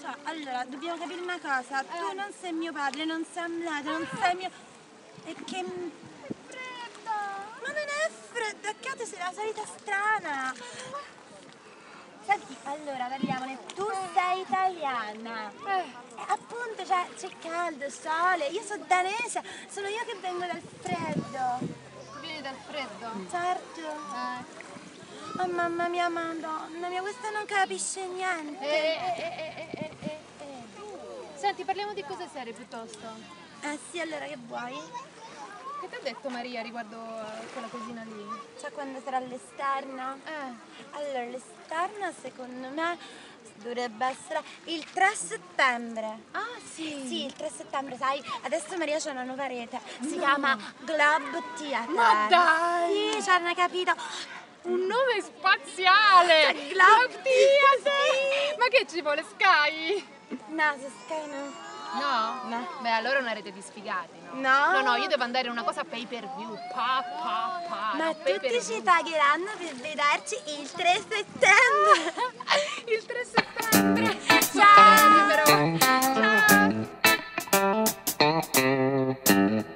Cioè, allora, dobbiamo capire una cosa. Tu non sei mio padre, non sei Amleto, non sei mio... E che... Fredda! Ma non è che tu sei la solita strana. Senti, allora parliamone, tu sei italiana. Eh, E appunto, cioè, c'è caldo, sole, io sono danese, sono io che vengo dal freddo. tu vieni dal freddo? Certo. Eh. Oh mamma mia, madonna mia, questa non capisce niente. Eh, eh, eh, eh, eh, eh, eh. Senti, parliamo di cose serie piuttosto. Eh sì, allora che vuoi? Che ti ha detto Maria riguardo eh, quella cosina lì? Cioè quando sarà l'esterna? Eh, Allora, l'esterna secondo me dovrebbe essere il 3 settembre. ah sì. Sì, il 3 settembre, sai, adesso Maria c'è una nuova rete, si chiama Globe Theater. Ma dai! Sì, ci hanno capito. Un nome spaziale! Globe Theater! Ma che ci vuole Sky? No, su Sky no. No? No. Beh, allora è una rete di sfigati, no? No? No, no, io devo andare in una cosa pay per view. Pa, pa, pa. Ma tutti ci pagheranno per vederci il 3 settembre. Il 3 settembre! Ciao! Ciao!